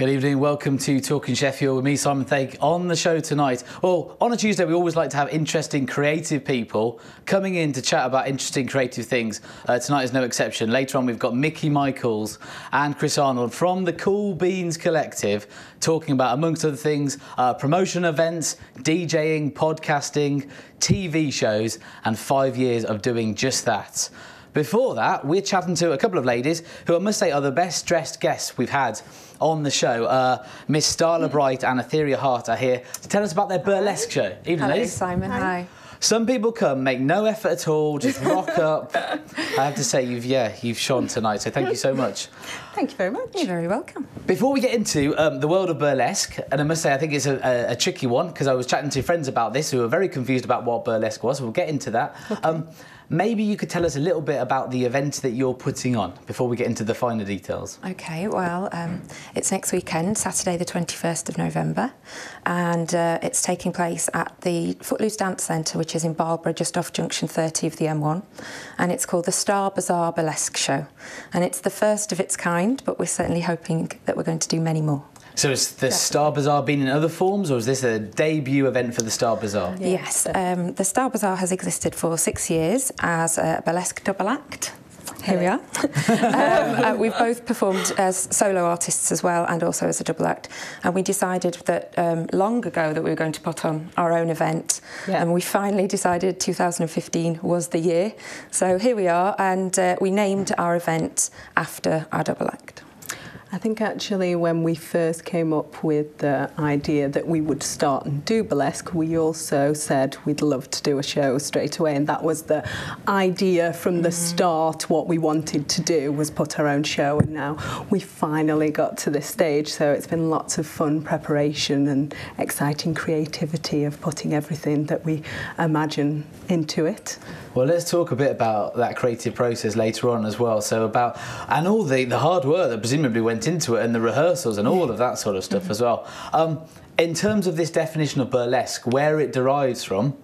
Good evening, welcome to Talking Sheffield with me, Simon Thake. On the show tonight, well, on a Tuesday, we always like to have interesting, creative people coming in to chat about interesting, creative things. Uh, tonight is no exception. Later on, we've got Mickey Michaels and Chris Arnold from the Cool Beans Collective talking about, amongst other things, uh, promotion events, DJing, podcasting, TV shows, and five years of doing just that. Before that, we're chatting to a couple of ladies who I must say are the best dressed guests we've had on the show. Uh, Miss Starla Bright and Atheria Hart are here to tell us about their burlesque show. Evening, Hello, ladies. Simon. Hi. Some people come, make no effort at all, just rock up. I have to say, you've yeah, you've shone tonight, so thank you so much. Thank you very much. You're very welcome. Before we get into um, the world of burlesque, and I must say I think it's a, a, a tricky one because I was chatting to friends about this who were very confused about what burlesque was. We'll get into that. Um, maybe you could tell us a little bit about the event that you're putting on before we get into the finer details. Okay, well, um, it's next weekend, Saturday, the 21st of November, and uh, it's taking place at the Footloose Dance Centre, which is in Barlborough, just off junction 30 of the M1. And it's called the Star Bazaar Burlesque Show. And it's the first of its kind, but we're certainly hoping that we're going to do many more. So has the Star Bazaar been in other forms, or is this a debut event for the Star Bazaar? Yeah, yes, um, the Star Bazaar has existed for six years as a burlesque double act. Here we are. um, uh, we've both performed as solo artists as well and also as a double act. And we decided that um, long ago that we were going to put on our own event. Yeah. And we finally decided 2015 was the year. So here we are. And uh, we named our event after our double act. I think actually when we first came up with the idea that we would start and do burlesque, we also said we'd love to do a show straight away, and that was the idea from the mm. start. What we wanted to do was put our own show, and now we finally got to this stage. So it's been lots of fun preparation and exciting creativity of putting everything that we imagine into it. Well, let's talk a bit about that creative process later on as well. So about and all the, the hard work that presumably went into it and the rehearsals and all of that sort of stuff as well. Um, in terms of this definition of burlesque, where it derives from.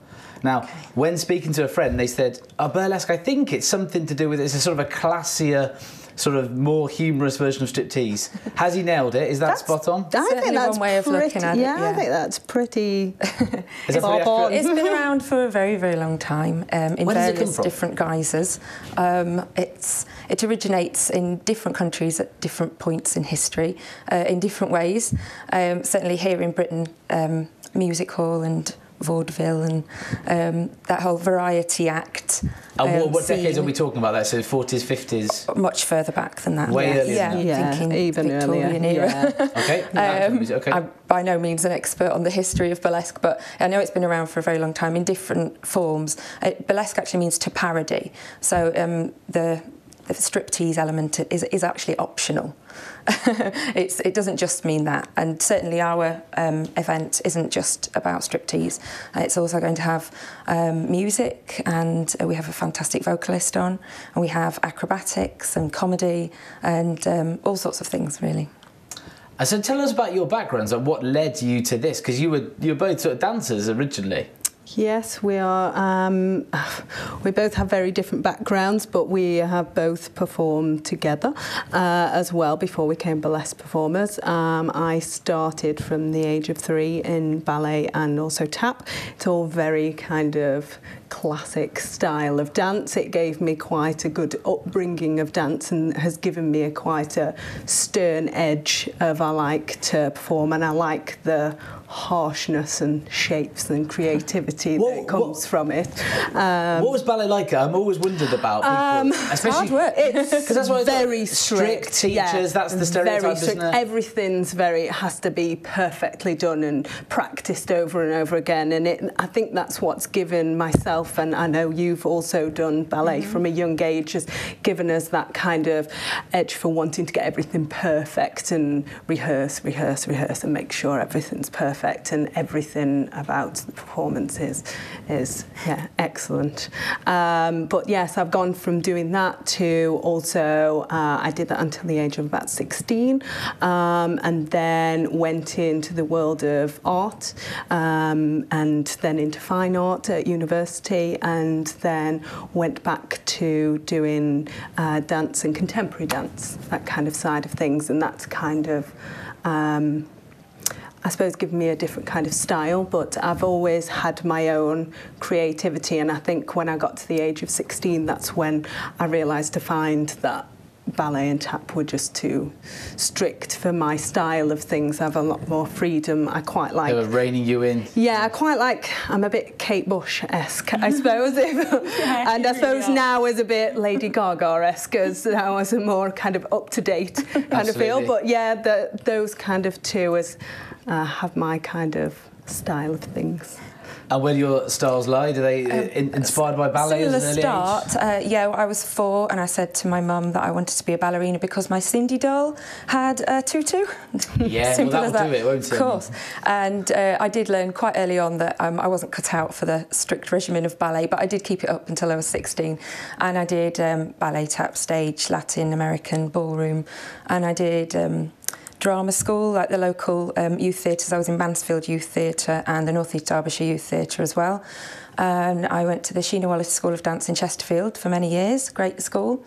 Now, when speaking to a friend, they said, oh, burlesque, I think it's something to do with it's a sort of a classier, sort of more humorous version of striptease. Has he nailed it? Is that That's- spot on? I think that's one way of pretty, looking at it, yeah, I think that's pretty Is that pretty It's been around for a very, very long time um, in Where does it come various different guises. Um, it's, it originates in different countries at different points in history, uh, in different ways. Um, certainly here in Britain, um, music hall and vaudeville and um, that whole variety act. And what, um, what decades are we talking about That So 40s, 50s? Much further back than that. Way yeah. earlier yeah, than I'm Yeah, thinking even Victorian earlier. era. Yeah. Okay. Um, okay. I'm by no means an expert on the history of burlesque, but I know it's been around for a very long time in different forms. Uh, burlesque actually means to parody, so um, the, the striptease element is, is actually optional. it doesn't just mean that, and certainly our um, event isn't just about striptease. Uh, it's also going to have um, music, and uh, we have a fantastic vocalist on, and we have acrobatics and comedy, and um, all sorts of things really. And so tell us about your backgrounds and what led you to this, because you were you were both sort of dancers originally. Yes, we are. Um, we both have very different backgrounds, but we have both performed together uh, as well before we became burlesque performers. Um, I started from the age of three in ballet and also tap. It's all very kind of classic style of dance. It gave me quite a good upbringing of dance and has given me a quite a stern edge of I like to perform and I like the harshness and shapes and creativity What- that comes what- from it. Um, what was ballet like? I'm always wondered about people, Um, especially hard work. that's why it's very like strict. strict teachers, that's the very stereotype, strict. isn't it? Everything's very it has to be perfectly done and practiced over and over again. And it, I think that's what's given myself, and I know you've also done ballet Mm-hmm. from a young age, has given us that kind of edge for wanting to get everything perfect and rehearse, rehearse, rehearse, and make sure everything's perfect and everything about the performance is, is yeah, excellent. Um, but yes, I've gone from doing that to also, uh, I did that until the age of about 16, um, and then went into the world of art um, and then into fine art at university, and then went back to doing uh, dance and contemporary dance, that kind of side of things, and that's kind of um, I suppose, given me a different kind of style, but I've always had my own creativity. And I think when I got to the age of 16, that's when I realised to find that ballet and tap were just too strict for my style of things. I have a lot more freedom. I quite like. They were reining you in. Yeah, I quite like. I'm a bit Kate Bush esque, I suppose. yeah, and I suppose really now is a bit Lady Gaga esque, as now as a more kind of up to date kind of feel. But yeah, the, those kind of two as uh, have my kind of style of things. And where do your styles lie? Do they uh, um, inspired by ballet similar as start. Uh, yeah, I was four, and I said to my mum that I wanted to be a ballerina because my Cindy doll had a tutu. Yeah, Simple well, that'll do it, won't it? Of course. And uh, I did learn quite early on that um, I wasn't cut out for the strict regimen of ballet, but I did keep it up until I was 16. And I did um, ballet, tap, stage, Latin, American, ballroom, and I did. drama school, like the local um, youth theatres. I was in Mansfield Youth Theatre and the North East Derbyshire Youth Theatre as well. And I went to the Sheena Wallace School of Dance in Chesterfield for many years, great school.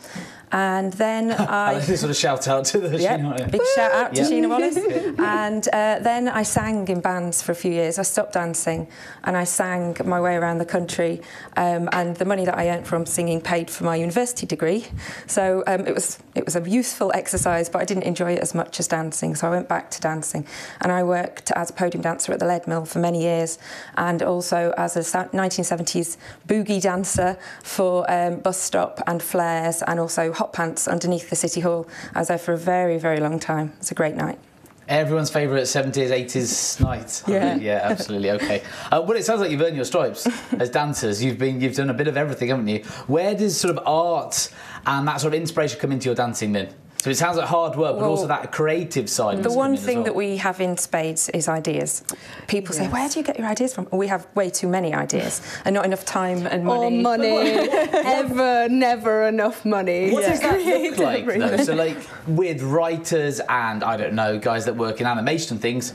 And then I... sort of shout out to the yep, Sheena Big shout out to yep. Sheena Wallace. and uh, then I sang in bands for a few years. I stopped dancing and I sang my way around the country um, and the money that I earned from singing paid for my university degree. So um, it, was, it was a useful exercise, but I didn't enjoy it as much as dancing. So I went back to dancing and I worked as a podium dancer at the Leadmill for many years and also as a 1970s boogie dancer for um, Bus Stop and Flares and also hot pants underneath the City Hall. I was there for a very, very long time. It's a great night. Everyone's favourite 70s, 80s night. Yeah, yeah, absolutely. Okay. Uh, well, it sounds like you've earned your stripes as dancers. You've been, you've done a bit of everything, haven't you? Where does sort of art and that sort of inspiration come into your dancing then? So it sounds like hard work, but well, also that creative side. The one thing well. that we have in spades is ideas. People yes. say, "Where do you get your ideas from?" We have way too many ideas and not enough time and money. Or money, ever, never enough money. What yeah. does that look like? Though? So, like with writers and I don't know guys that work in animation things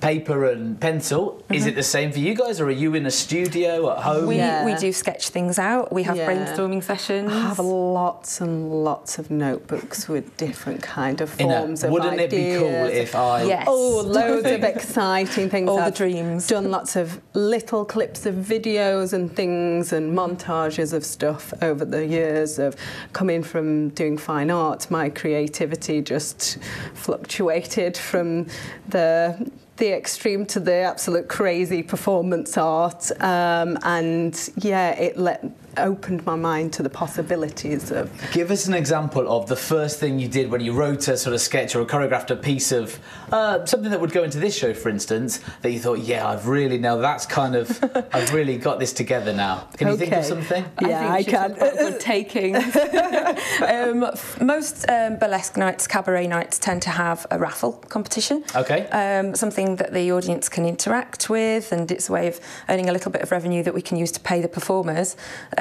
paper and pencil. Mm-hmm. Is it the same for you guys, or are you in a studio at home? We, yeah. we do sketch things out. We have yeah. brainstorming sessions. I have lots and lots of notebooks with different kind of forms a, of wouldn't ideas. it be cool if I? Yes. Oh, loads of exciting things. All I've the dreams. Done lots of little clips of videos and things and montages of stuff over the years of coming from doing fine art. My creativity just fluctuated from the the extreme to the absolute crazy performance art um, and yeah it let opened my mind to the possibilities of. Give us an example of the first thing you did when you wrote a sort of sketch or choreographed a piece of uh, something that would go into this show, for instance, that you thought, yeah, I've really now that's kind of I've really got this together now. Can you think of something? Yeah, I, I can. Good taking. um, most um, burlesque nights, cabaret nights, tend to have a raffle competition. Okay. Um, something that the audience can interact with, and it's a way of earning a little bit of revenue that we can use to pay the performers.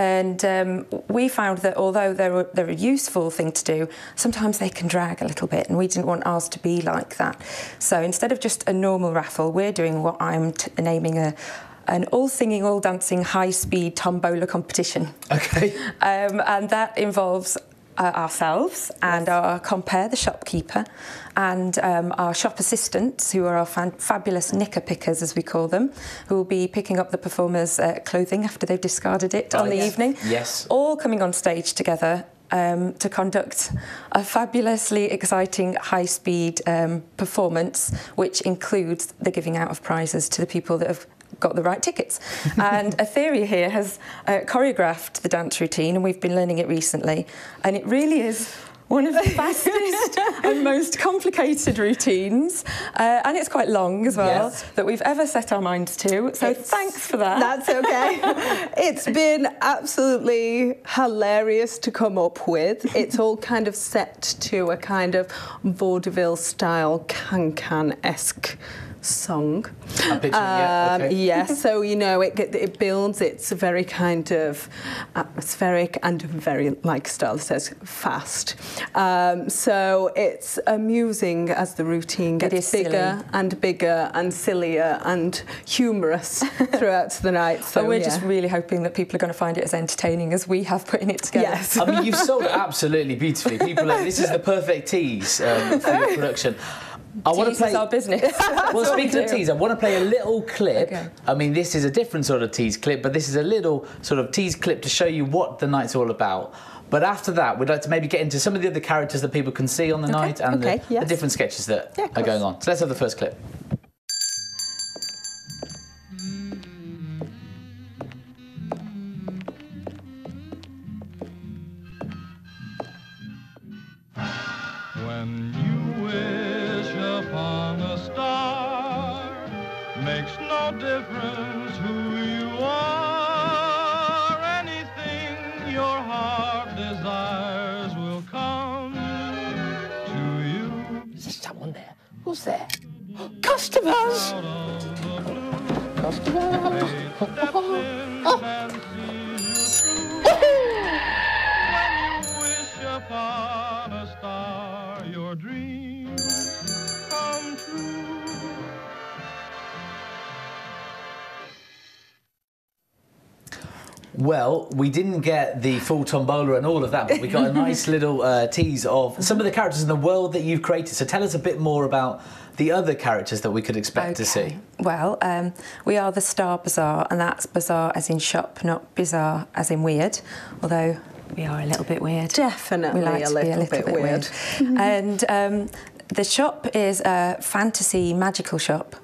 And um, we found that although they're, they're a useful thing to do, sometimes they can drag a little bit, and we didn't want ours to be like that. So instead of just a normal raffle, we're doing what I'm naming a an all singing, all dancing, high speed tombola competition. Okay. Um, and that involves uh, ourselves and yes. our compere, the shopkeeper, and um, our shop assistants, who are our fabulous knicker pickers, as we call them, who will be picking up the performers' uh, clothing after they've discarded it oh, on the evening. Yes. All coming on stage together um, to conduct a fabulously exciting high speed um, performance, which includes the giving out of prizes to the people that have got the right tickets. and Atheria here has uh, choreographed the dance routine, and we've been learning it recently. And it really is one of the fastest and most complicated routines, uh, and it's quite long as well, yes. that we've ever set our minds to. So it's, thanks for that. That's okay. it's been absolutely hilarious to come up with. It's all kind of set to a kind of vaudeville style can-can esque song. I'm picturing, um, yeah, okay. Yes, so you know it, it builds. It's very kind of atmospheric and very, like Starla says, fast. Um, so it's amusing as the routine gets bigger silly. and bigger and sillier and humorous throughout the night. So we're yeah. just really hoping that people are going to find it as entertaining as we have putting it together. Yes. I mean, you've sold it absolutely beautifully. People, are, this is the perfect tease um, for your production I want to play our business. Well, speaking of tease, I want to play a little clip. Okay. I mean, this is a different sort of tease clip, but this is a little sort of tease clip to show you what the night's all about. But after that, we'd like to maybe get into some of the other characters that people can see on the night and okay, the, yes. the different sketches that Yeah, are going on. So let's have the first clip. There? Customers! out of the blue. Customers! Well, we didn't get the full tombola and all of that, but we got a nice little uh, tease of some of the characters in the world that you've created. So tell us a bit more about the other characters that we could expect to see. Well, um, we are the Star Bazaar, and that's bizarre as in shop, not bizarre as in weird. Although we are a little bit weird. Definitely we like a to be little a little bit bit, weird. weird. and um, the shop is a fantasy magical shop.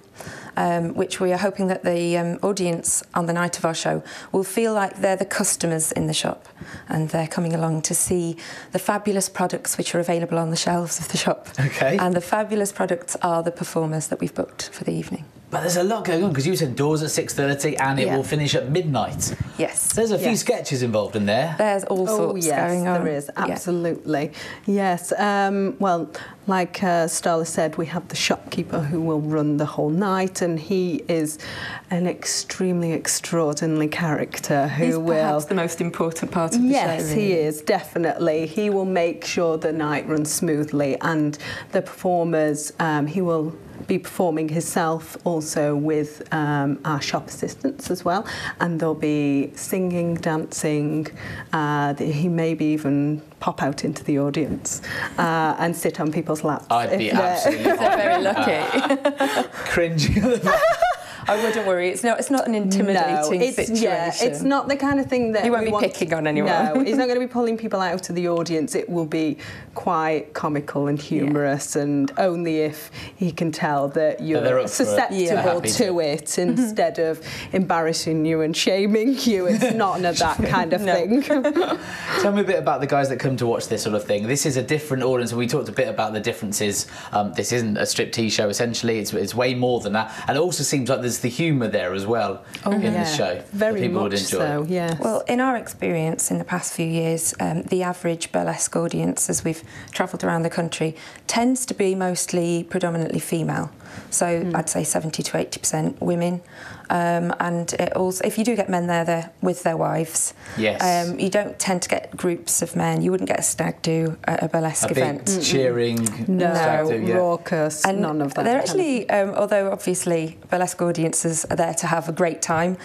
Um, which we are hoping that the um, audience on the night of our show will feel like they're the customers in the shop and they're coming along to see the fabulous products which are available on the shelves of the shop. Okay. And the fabulous products are the performers that we've booked for the evening. But there's a lot going on because you said doors at 6.30 and it Yeah. will finish at midnight. Yes. There's a few Yes. sketches involved in there. There's all Oh sorts yes, going on. there is Yeah. absolutely. Yes. Um, well, like uh, Starla said, we have the shopkeeper who will run the whole night, and he is an extremely extraordinary character who He's will. perhaps the most important part of the show. Yes, he is definitely. He will make sure the night runs smoothly, and the performers. Um, he will be performing himself also with um, our shop assistants as well, and they'll be singing, dancing. Uh, he maybe even pop out into the audience uh, and sit on people's laps. I'd be if absolutely They're very lucky. cringing at the back. I wouldn't worry. It's not. It's not an intimidating no, it's, situation. Yeah, it's not the kind of thing that You won't we be want- picking on anyone. No, he's not going to be pulling people out of the audience. It will be quite comical and humorous, and only if he can tell that you're up for it. susceptible Yeah. Happy to to. it instead of embarrassing you and shaming you. It's not of that kind of No. thing. Tell me a bit about the guys that come to watch this sort of thing. This is a different audience, and we talked a bit about the differences. Um, this isn't a striptease show, essentially. It's, it's way more than that. And it also seems like there's the humour there as well in this show. that Very people much would enjoy. so. Yes. Well, in our experience in the past few years, um, the average burlesque audience, as we've travelled around the country, tends to be mostly predominantly female. So Hmm. I'd say 70 to 80% women. Um, and it also, if you do get men there, they're with their wives. Yes. Um, you don't tend to get groups of men. You wouldn't get a stag do at a burlesque A big event. cheering. no, stag do, yeah. raucous, And none of that. They're actually, um, although obviously burlesque audiences are there to have a great time,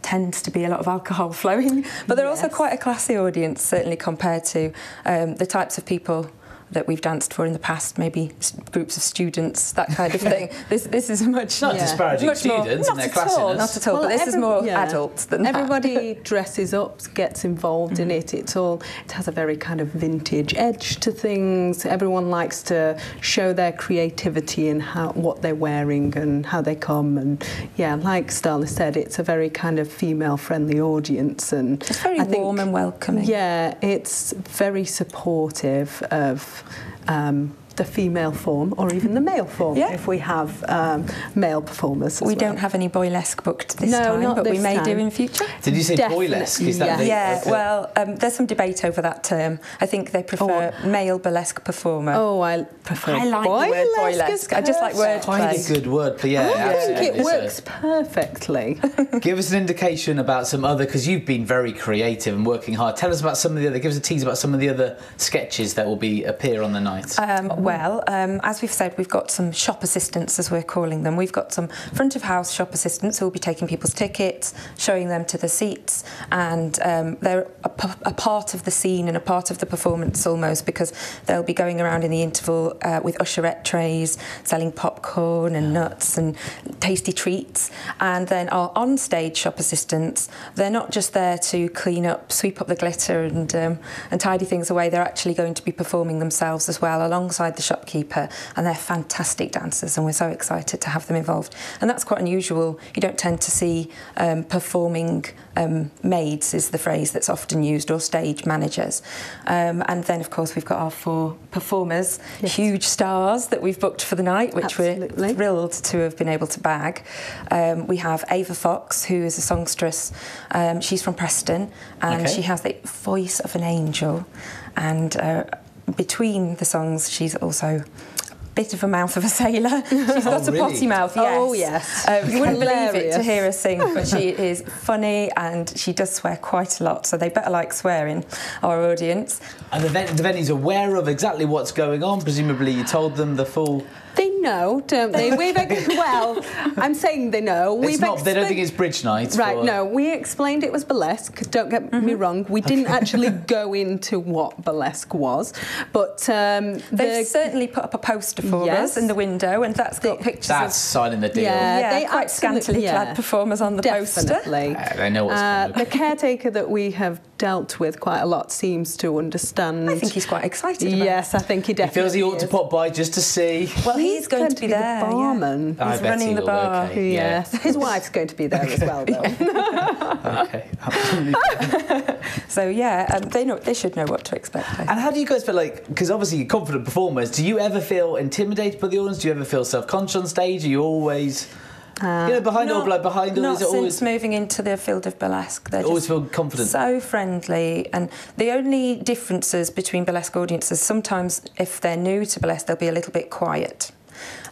tends to be a lot of alcohol flowing, but they're also quite a classy audience, certainly compared to um, the types of people that we've danced for in the past, maybe groups of students, that kind of thing. this this is much Not Yeah. disparaging much more, students not and their at all, classiness. not at all. Well, but this is more yeah. adults than that. Everybody dresses up, gets involved in mm-hmm. it. It's all. It has a very kind of vintage edge to things. Everyone likes to show their creativity in how what they're wearing and how they come. And yeah, like Starla said, it's a very kind of female-friendly audience. And It's very I think- warm and welcoming. Yeah, it's very supportive of. Um, the female form, or even the male form, Yeah. if we have um, male performers. as we well. don't have any boylesque booked this No, time, not but we this may do in future. Did you say Definitely, boylesque? Is that yeah. the, Yeah, okay. well, um, there's some debate over that term. I think they prefer male burlesque performer. Oh, I prefer I like the word boylesque. boylesque. I just like perfect. word Quite a good word, but yeah, I think absolutely. it so. works perfectly. Give us an indication about some other, because you've been very creative and working hard. Tell us about some of the other, give us a tease about some of the other sketches that will be appear on the night. Um, Well, um, as we've said, we've got some shop assistants, as we're calling them. We've got some front of house shop assistants who will be taking people's tickets, showing them to the seats, and um, they're a, p- a part of the scene and a part of the performance almost because they'll be going around in the interval uh, with usherette trays, selling popcorn and nuts and tasty treats. And then our on-stage shop assistants, they're not just there to clean up, sweep up the glitter and um, and tidy things away. They're actually going to be performing themselves as well alongside the shopkeeper, and they're fantastic dancers, and we're so excited to have them involved. And that's quite unusual. You don't tend to see um, performing um, maids, is the phrase that's often used, or stage managers. Um, and then, of course, we've got our four performers, huge stars that we've booked for the night, which Absolutely. we're thrilled to have been able to bag. Um, we have Eva Fox, who is a songstress. Um, she's from Preston, and Okay. she has the voice of an angel. And uh, between the songs, she's also a bit of a mouth of a sailor. She's got a really? potty mouth, yes. Oh, yes. Uh, you wouldn't believe it to hear her sing, but she is funny and she does swear quite a lot, so they better like swearing, our audience. And the, ven- the venue's aware of exactly what's going on. Presumably, you told them the full. They know, don't they? We've ex- well, I'm saying they know. It's We've not. They don't think it's bridge night. Right, for- no, we explained it was burlesque. Don't get me Mm-hmm. wrong. We didn't actually go into what burlesque was, but um, They've the, certainly put up a poster for Yes. us in the window, and that's got pictures That's of signing the deal. Yeah, yeah, they quite scantily yeah. clad performers on the poster. definitely. Uh, they know what's Uh, coming. the caretaker that we have dealt with quite a lot seems to understand. I think he's quite excited. About Yes, I think he He definitely feels he ought to pop by just to see. Well, he's, going, to be, there. the yeah. barman. I He's bet running he the bar. okay. Yeah. Yes, his wife's going to be there as well, though. Okay, absolutely. So yeah, um, they know they should know what to expect. I. And how do you guys feel like? Because obviously you're confident performers. Do you ever feel intimidated by the audience? Do you ever feel self-conscious on stage? Are you always, you know, behind all Not- like behind all? Not since always moving into the field of burlesque. They're always feel confident? so friendly, and the only differences between burlesque audiences sometimes, if they're new to burlesque, they'll be a little bit quiet,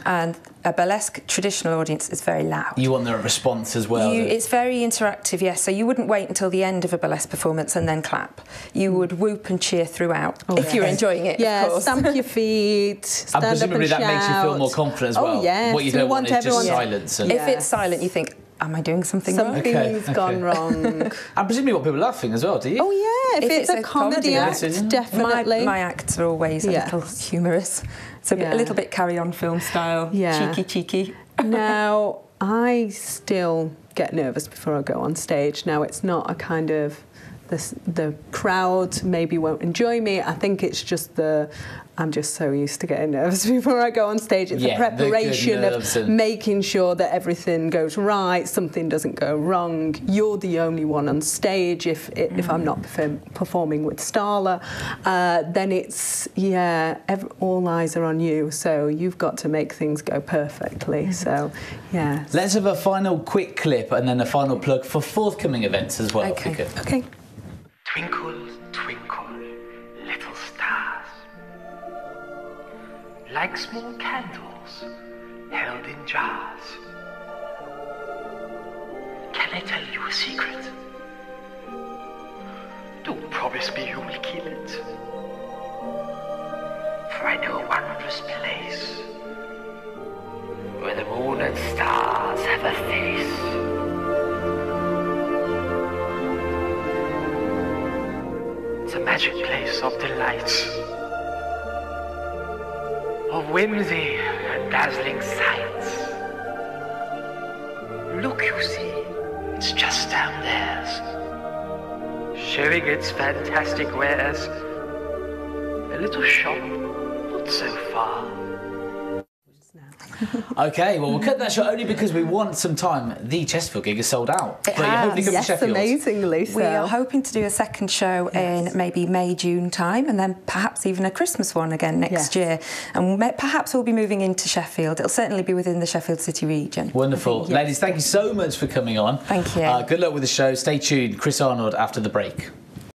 and a burlesque traditional audience is very loud. you want their response as well. You, it's very interactive, yes. So you wouldn't wait until the end of a burlesque performance and then clap. You would whoop and cheer throughout oh, if you're enjoying it. Yeah, of course. stamp your feet, and stand up and that makes you feel shout. more confident as Oh, yes, What you don't want want, is just silence. And, if Yeah. it's silent, you think, "Am I doing something wrong?" Something's Okay, gone okay. wrong. and presumably what people are laughing as well. Do you? oh yeah, if, If it's, it's a, a comedy, comedy act, act, definitely. My, my acts are always a little humorous. So Yeah. a little bit carry on film style, Yeah. cheeky, cheeky. now, I still get nervous before I go on stage. Now, it's not a kind of the, the crowd maybe won't enjoy me. I think it's just the I'm just so used to getting nervous before I go on stage. It's Yeah, the the preparation nerves of and- making sure that everything goes right, something doesn't go wrong. You're the only one on stage if if I'm not perform, performing with Starla. Uh, then it's yeah, ev all eyes are on you. So you've got to make things go perfectly. So yeah. Let's have a final quick clip and then a final plug for forthcoming events as well. Okay. Okay. Twinkle, twinkle, little stars. Like small candles held in jars. Can I tell you a secret? Don't promise me you will keep it. For I know a wondrous place where the moon and stars have a face. Magic place of delights, of whimsy and dazzling sights. Look, you see, it's just downstairs, showing its fantastic wares. A little shop, not so far. Okay, well, we'll cut that short only because we want some time. The Chesterfield gig is sold out. It but you has, hopefully come Yes, to amazingly so. We are hoping to do a second show in maybe May, June time, and then perhaps even a Christmas one again next Yes. year. And ma- perhaps we'll be moving into Sheffield. It'll certainly be within the Sheffield City region. Wonderful. Yes. Ladies, thank you so much for coming on. Thank you. Uh, good luck with the show. Stay tuned. Chris Arnold after the break.